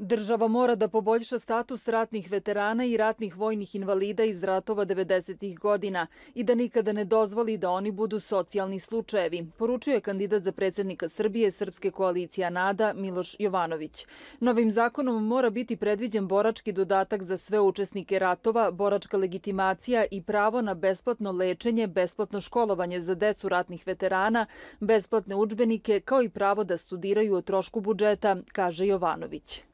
Država mora da poboljša status ratnih veterana i ratnih vojnih invalida iz ratova 90-ih godina i da nikada ne dozvoli da oni budu socijalni slučajevi, poručio je kandidat za predsednika Srbije Srpske koalicija NADA Miloš Jovanović. Novim zakonom mora biti predviđen borački dodatak za sve učesnike ratova, boračka legitimacija i pravo na besplatno lečenje, besplatno školovanje za decu ratnih veterana, besplatne učbenike kao i pravo da studiraju o trošku budžeta, kaže Jovanović.